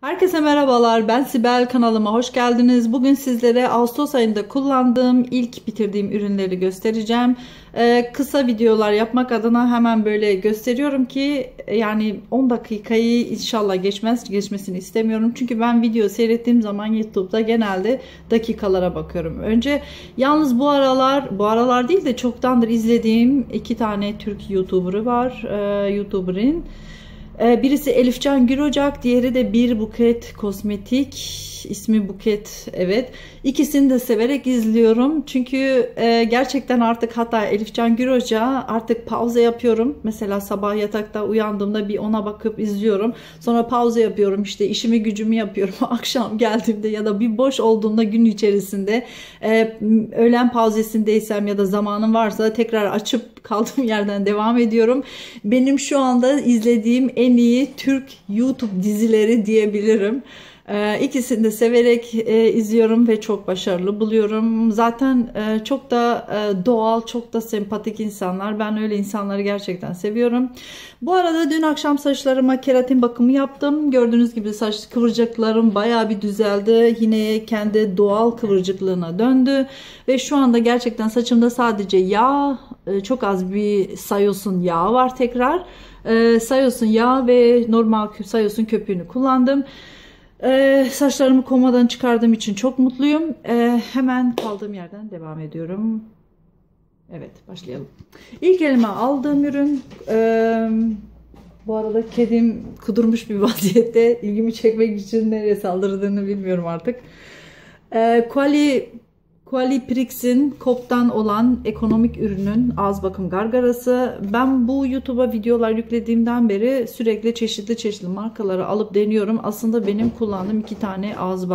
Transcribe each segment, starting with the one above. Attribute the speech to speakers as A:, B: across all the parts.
A: Herkese merhabalar. Ben Sibel kanalıma hoş geldiniz. Bugün sizlere Ağustos ayında kullandığım ilk bitirdiğim ürünleri göstereceğim. Ee, kısa videolar yapmak adına hemen böyle gösteriyorum ki yani 10 dakikayı inşallah geçmez geçmesini istemiyorum. Çünkü ben video seyrettiğim zaman YouTube'da genelde dakikalara bakıyorum. Önce yalnız bu aralar bu aralar değil de çoktandır izlediğim iki tane Türk YouTuber'ı var. Ee, YouTuber'ın birisi Elifcan Gürocak, diğeri de Bir Buket Kosmetik. ismi Buket, evet. İkisini de severek izliyorum. Çünkü e, gerçekten artık hatta Elifcan Güroca artık pauze yapıyorum. Mesela sabah yatakta uyandığımda bir ona bakıp izliyorum. Sonra pauze yapıyorum işte işimi gücümü yapıyorum. Akşam geldiğimde ya da bir boş olduğumda gün içerisinde e, öğlen pauzesindeysem ya da zamanım varsa tekrar açıp kaldığım yerden devam ediyorum. Benim şu anda izlediğim en iyi Türk YouTube dizileri diyebilirim. Ee, ikisini de severek e, izliyorum ve çok başarılı buluyorum. Zaten e, çok da e, doğal, çok da sempatik insanlar. Ben öyle insanları gerçekten seviyorum. Bu arada dün akşam saçlarıma keratin bakımı yaptım. Gördüğünüz gibi saç kıvırcıklarım baya bir düzeldi. Yine kendi doğal kıvırcıklığına döndü. Ve şu anda gerçekten saçımda sadece yağ, çok az bir sayosun yağ var tekrar. Sayosun yağ ve normal sayosun köpüğünü kullandım. Ee, saçlarımı komadan çıkardığım için çok mutluyum. Ee, hemen kaldığım yerden devam ediyorum. Evet başlayalım. İlk elime aldığım ürün e, bu arada kedim kudurmuş bir vaziyette ilgimi çekmek için nereye saldırdığını bilmiyorum artık. E, Quali Qualiprix'in Kop'tan olan ekonomik ürünün ağız bakım gargarası. Ben bu YouTube'a videolar yüklediğimden beri sürekli çeşitli çeşitli markaları alıp deniyorum. Aslında benim kullandığım iki tane ağız e,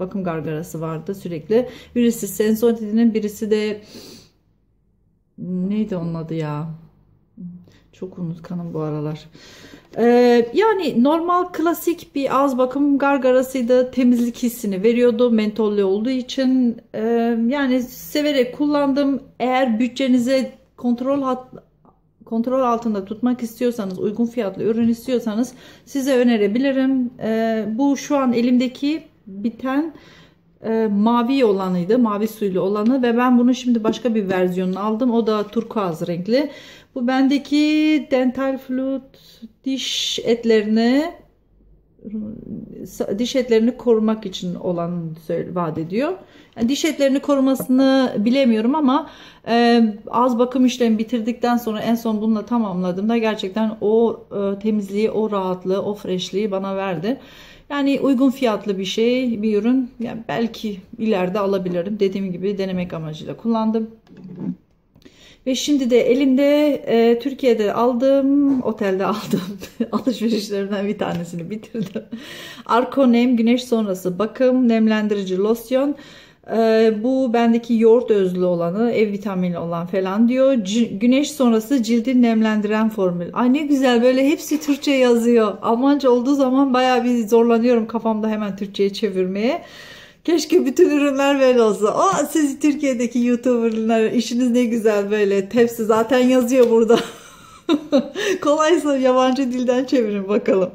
A: bakım gargarası vardı sürekli. Birisi Sensority'nin birisi de neydi onun adı ya? Çok unutkanım bu aralar. Ee, yani normal klasik bir ağız bakım gargarasıydı. Temizlik hissini veriyordu mentollü olduğu için. Ee, yani severek kullandım. Eğer bütçenize kontrol hat, kontrol altında tutmak istiyorsanız, uygun fiyatlı ürün istiyorsanız size önerebilirim. Ee, bu şu an elimdeki biten e, mavi olanıydı. Mavi suylu olanı ve ben bunu şimdi başka bir versiyonunu aldım. O da turkuaz renkli. Bu bendeki dental fluid diş etlerini diş etlerini korumak için olan vaat ediyor. Yani diş etlerini korumasını bilemiyorum ama e, az bakım işlemi bitirdikten sonra en son bununla tamamladığımda gerçekten o e, temizliği, o rahatlığı, o freshliği bana verdi. Yani uygun fiyatlı bir şey, bir ürün. Yani belki ileride alabilirim. Dediğim gibi denemek amacıyla kullandım. Ve şimdi de elimde e, Türkiye'de aldığım, otelde aldığım alışverişlerimden bir tanesini bitirdim. Arkonem güneş sonrası bakım nemlendirici losyon. E, bu bendeki yoğurt özlü olanı, ev vitamini olan falan diyor. C güneş sonrası cildi nemlendiren formül. Ay ne güzel böyle hepsi Türkçe yazıyor. Almanca olduğu zaman baya bir zorlanıyorum kafamda hemen Türkçe'ye çevirmeye. Keşke bütün ürünler böyle olsa. Aa siz Türkiye'deki YouTuber'lar işiniz ne güzel böyle. Tepsi zaten yazıyor burada. Kolaysa yabancı dilden çevirin bakalım.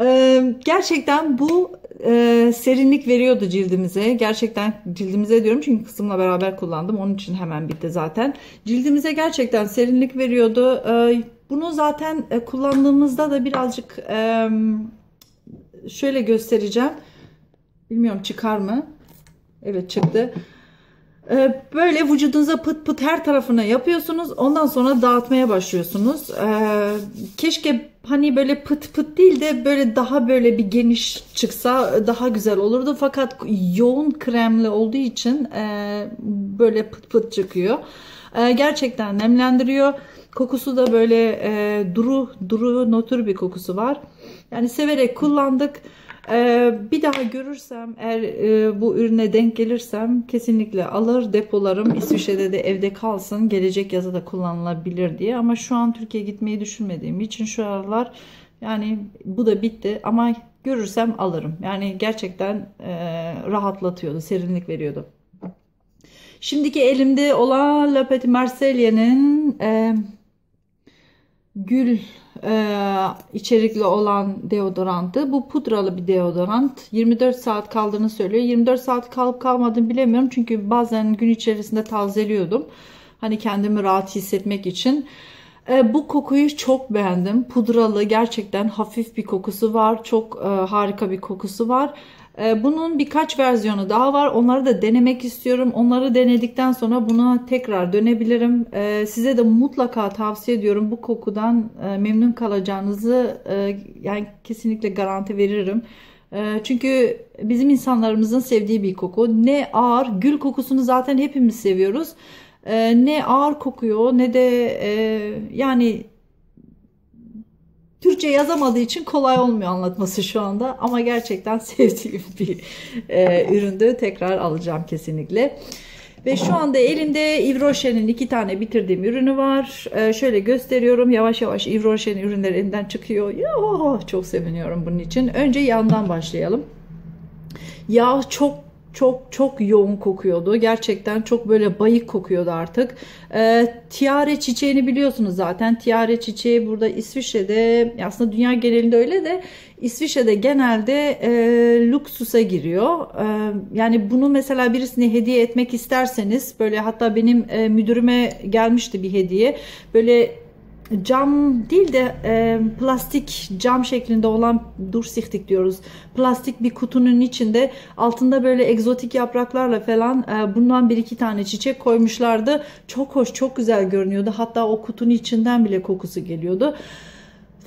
A: Ee, gerçekten bu e, serinlik veriyordu cildimize. Gerçekten cildimize diyorum çünkü kısımla beraber kullandım. Onun için hemen bitti zaten. Cildimize gerçekten serinlik veriyordu. Ee, bunu zaten e, kullandığımızda da birazcık e, şöyle göstereceğim. Bilmiyorum çıkar mı? Evet çıktı. Ee, böyle vücudunuza pıt pıt her tarafına yapıyorsunuz. Ondan sonra dağıtmaya başlıyorsunuz. Ee, keşke hani böyle pıt pıt değil de böyle daha böyle bir geniş çıksa daha güzel olurdu. Fakat yoğun kremli olduğu için e, böyle pıt pıt çıkıyor. E, gerçekten nemlendiriyor. Kokusu da böyle e, duru duru notur bir kokusu var. Yani severek kullandık. Ee, bir daha görürsem eğer e, bu ürüne denk gelirsem kesinlikle alır depolarım. İsviçre'de de evde kalsın. Gelecek yaza da kullanılabilir diye. Ama şu an Türkiye gitmeyi düşünmediğim için şu aralar yani bu da bitti ama görürsem alırım. Yani gerçekten e, rahatlatıyordu, serinlik veriyordu. Şimdiki elimde olan La Petit Marseille'nin e, gül e, içerikli olan deodorantı. Bu pudralı bir deodorant. 24 saat kaldığını söylüyor. 24 saat kalıp kalmadığını bilemiyorum. Çünkü bazen gün içerisinde tazeliyordum. Hani kendimi rahat hissetmek için. E, bu kokuyu çok beğendim. Pudralı gerçekten hafif bir kokusu var. Çok e, harika bir kokusu var. E, bunun birkaç versiyonu daha var. Onları da denemek istiyorum. Onları denedikten sonra buna tekrar dönebilirim. E, size de mutlaka tavsiye ediyorum. Bu kokudan e, memnun kalacağınızı e, yani kesinlikle garanti veririm. E, çünkü bizim insanlarımızın sevdiği bir koku. Ne ağır, gül kokusunu zaten hepimiz seviyoruz. Ne ağır kokuyor ne de e, yani Türkçe yazamadığı için kolay olmuyor anlatması şu anda ama gerçekten sevdiğim bir e, üründü. Tekrar alacağım kesinlikle. Ve şu anda elimde Yves Rocher'in iki tane bitirdiğim ürünü var. Ee, şöyle gösteriyorum. Yavaş yavaş Yves Rocher'in ürünleri elinden çıkıyor. Ya, çok seviniyorum bunun için. Önce yandan başlayalım. Yağ çok çok çok yoğun kokuyordu. Gerçekten çok böyle bayık kokuyordu artık. E, tiare çiçeğini biliyorsunuz zaten. Tiare çiçeği burada İsviçre'de aslında dünya genelinde öyle de İsviçre'de genelde e, lüksusa giriyor. E, yani bunu mesela birisine hediye etmek isterseniz böyle hatta benim e, müdürüme gelmişti bir hediye. Böyle cam değil de e, plastik cam şeklinde olan dursichtik diyoruz. Plastik bir kutunun içinde altında böyle egzotik yapraklarla falan e, bundan bir iki tane çiçek koymuşlardı. Çok hoş, çok güzel görünüyordu. Hatta o kutunun içinden bile kokusu geliyordu.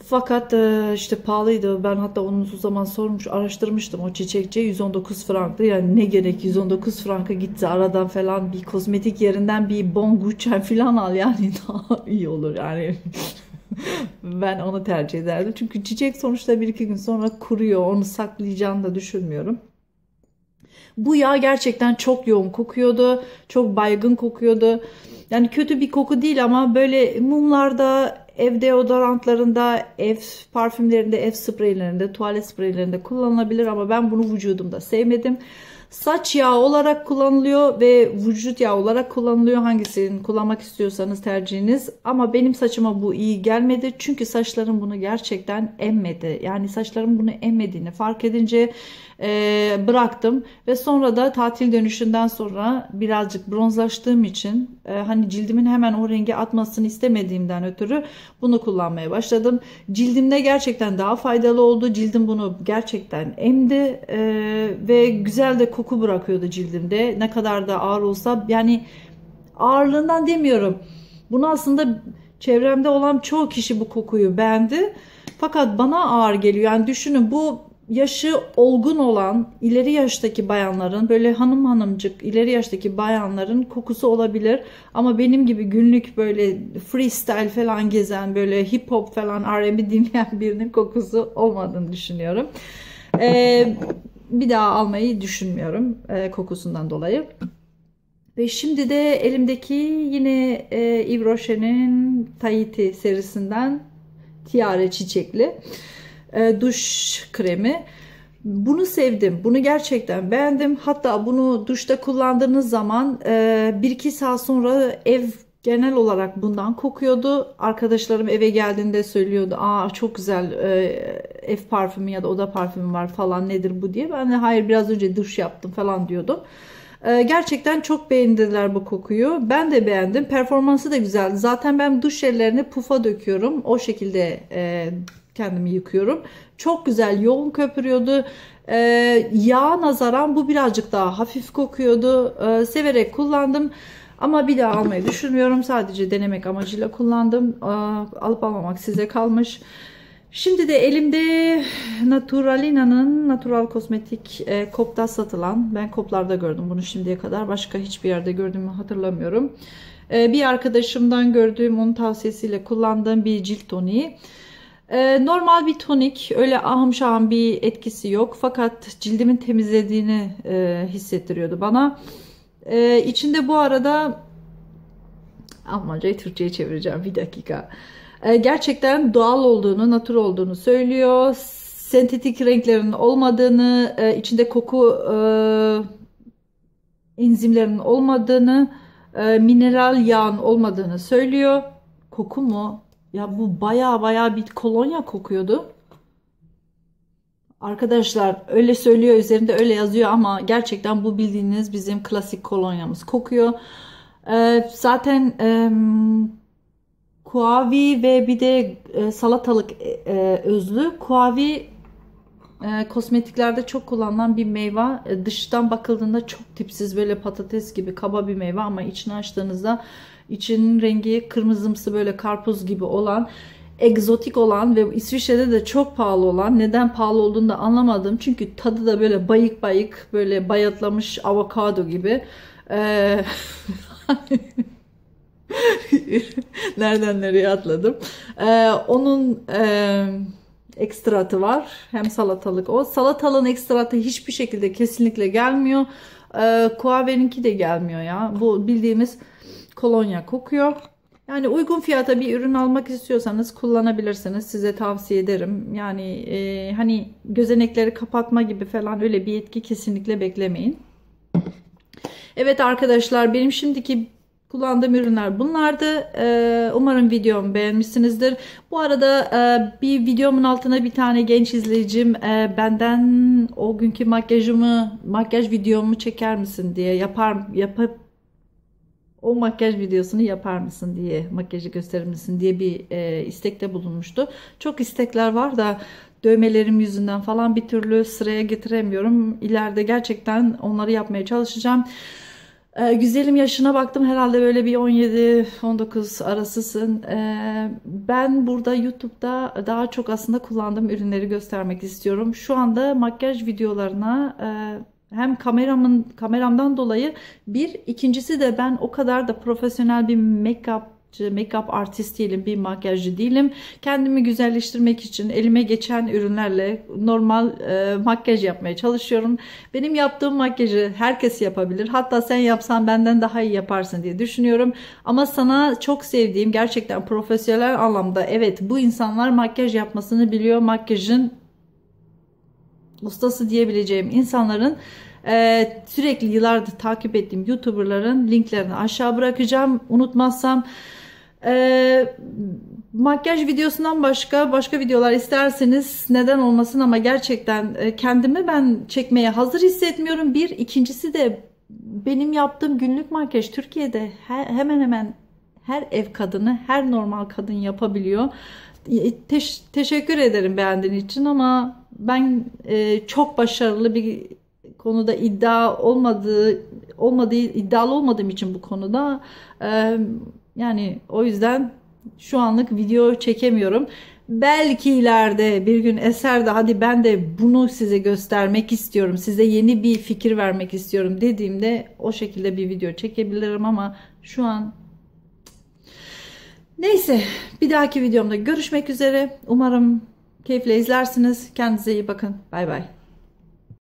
A: Fakat e, işte pahalıydı. Ben hatta onu o zaman sormuş, araştırmıştım. O çiçekçi 119 franktı. Yani ne gerek 119 franka gitti aradan falan bir kozmetik yerinden bir bon gucci falan al yani daha iyi olur yani. ben onu tercih ederdim. Çünkü çiçek sonuçta bir iki gün sonra kuruyor. Onu saklayacağını da düşünmüyorum. Bu yağ gerçekten çok yoğun kokuyordu. Çok baygın kokuyordu. Yani kötü bir koku değil ama böyle mumlarda ev deodorantlarında, ev parfümlerinde, ev spreylerinde, tuvalet spreylerinde kullanılabilir ama ben bunu vücudumda sevmedim. Saç yağı olarak kullanılıyor ve vücut yağı olarak kullanılıyor. Hangisini kullanmak istiyorsanız tercihiniz. Ama benim saçıma bu iyi gelmedi. Çünkü saçlarım bunu gerçekten emmedi. Yani saçlarım bunu emmediğini fark edince e, bıraktım ve sonra da tatil dönüşünden sonra birazcık bronzlaştığım için e, hani cildimin hemen o rengi atmasını istemediğimden ötürü bunu kullanmaya başladım. Cildimde gerçekten daha faydalı oldu. Cildim bunu gerçekten emdi e, ve güzel de koku bırakıyordu cildimde. Ne kadar da ağır olsa yani ağırlığından demiyorum. Bunu aslında çevremde olan çoğu kişi bu kokuyu beğendi. Fakat bana ağır geliyor. Yani düşünün bu yaşı olgun olan ileri yaştaki bayanların böyle hanım hanımcık ileri yaştaki bayanların kokusu olabilir. Ama benim gibi günlük böyle freestyle falan gezen böyle hip hop falan R&B dinleyen birinin kokusu olmadığını düşünüyorum. Ee, bir daha almayı düşünmüyorum e, kokusundan dolayı. Ve şimdi de elimdeki yine e, Yves Rocher'in Tahiti serisinden Tiare çiçekli e, duş kremi. Bunu sevdim. Bunu gerçekten beğendim. Hatta bunu duşta kullandığınız zaman e, bir iki saat sonra ev genel olarak bundan kokuyordu. Arkadaşlarım eve geldiğinde söylüyordu. Aa çok güzel e, ev parfümü ya da oda parfümü var falan nedir bu diye. Ben de hayır biraz önce duş yaptım falan diyordum. E, gerçekten çok beğendiler bu kokuyu. Ben de beğendim. Performansı da güzeldi. Zaten ben duş jellerini pufa döküyorum. O şekilde e, kendimi yıkıyorum. Çok güzel yoğun köpürüyordu. Ee, yağ nazaran bu birazcık daha hafif kokuyordu. Ee, severek kullandım. Ama bir daha almayı düşünmüyorum. Sadece denemek amacıyla kullandım. Ee, alıp almamak size kalmış. Şimdi de elimde Naturalina'nın Natural Kosmetik e, Kop'ta satılan. Ben Kop'larda gördüm bunu şimdiye kadar. Başka hiçbir yerde gördüğümü hatırlamıyorum. E, bir arkadaşımdan gördüğüm onun tavsiyesiyle kullandığım bir cilt toniği. Ee, normal bir tonik. Öyle ahım şahım bir etkisi yok. Fakat cildimin temizlediğini e, hissettiriyordu bana. E, içinde bu arada Almancayı Türkçe'ye çevireceğim bir dakika. E, gerçekten doğal olduğunu, natür olduğunu söylüyor. Sentetik renklerin olmadığını, e, içinde koku e, enzimlerinin olmadığını, e, mineral yağın olmadığını söylüyor. Koku mu? Ya bu baya baya bir kolonya kokuyordu. Arkadaşlar öyle söylüyor üzerinde öyle yazıyor ama gerçekten bu bildiğiniz bizim klasik kolonyamız kokuyor. Ee, zaten e, kuavi ve bir de e, salatalık e, özlü. Kuavi e, kozmetiklerde çok kullanılan bir meyve. E, dıştan bakıldığında çok tipsiz böyle patates gibi kaba bir meyve ama içini açtığınızda içinin rengi kırmızımsı böyle karpuz gibi olan egzotik olan ve İsviçre'de de çok pahalı olan neden pahalı olduğunu da anlamadım. Çünkü tadı da böyle bayık bayık böyle bayatlamış avokado gibi. Ee, nereden nereye atladım. Ee, onun e, ekstratı var. Hem salatalık o. Salatalığın ekstratı hiçbir şekilde kesinlikle gelmiyor. Ee, Kuave'ninki de gelmiyor ya. Bu bildiğimiz kolonya kokuyor. Yani uygun fiyata bir ürün almak istiyorsanız kullanabilirsiniz. Size tavsiye ederim. Yani e, hani gözenekleri kapatma gibi falan öyle bir etki kesinlikle beklemeyin. Evet arkadaşlar benim şimdiki kullandığım ürünler bunlardı. Ee, umarım videomu beğenmişsinizdir. Bu arada e, bir videomun altına bir tane genç izleyicim e, benden o günkü makyajımı, makyaj videomu çeker misin diye yapar yapıp o makyaj videosunu yapar mısın diye, makyajı gösterir misin diye bir e, istekte bulunmuştu. Çok istekler var da dövmelerim yüzünden falan bir türlü sıraya getiremiyorum. İleride gerçekten onları yapmaya çalışacağım. E, güzelim yaşına baktım herhalde böyle bir 17-19 arasısın. E, ben burada YouTube'da daha çok aslında kullandığım ürünleri göstermek istiyorum. Şu anda makyaj videolarına... E, hem kameramın kameramdan dolayı bir ikincisi de ben o kadar da profesyonel bir make-up make-up artist değilim, bir makyajcı değilim. Kendimi güzelleştirmek için elime geçen ürünlerle normal e, makyaj yapmaya çalışıyorum. Benim yaptığım makyajı herkes yapabilir. Hatta sen yapsan benden daha iyi yaparsın diye düşünüyorum. Ama sana çok sevdiğim gerçekten profesyonel anlamda evet bu insanlar makyaj yapmasını biliyor. Makyajın ustası diyebileceğim insanların e, sürekli yıllardır takip ettiğim YouTuber'ların linklerini aşağı bırakacağım. Unutmazsam e, makyaj videosundan başka başka videolar isterseniz neden olmasın ama gerçekten e, kendimi ben çekmeye hazır hissetmiyorum. Bir ikincisi de benim yaptığım günlük makyaj Türkiye'de he, hemen hemen her ev kadını, her normal kadın yapabiliyor. Teş teşekkür ederim beğendiğin için ama ben e, çok başarılı bir konuda iddia olmadığı olmadığı iddialı olmadığım için bu konuda e, yani o yüzden şu anlık video çekemiyorum. Belki ileride bir gün eser de hadi ben de bunu size göstermek istiyorum. Size yeni bir fikir vermek istiyorum dediğimde o şekilde bir video çekebilirim ama şu an Neyse bir dahaki videomda görüşmek üzere. Umarım keyifle izlersiniz. Kendinize iyi bakın. Bay bay.